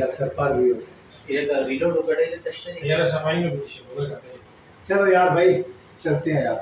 अक्सर पार भी हो ಈಗ यार में चलो यार भाई चलते हैं यार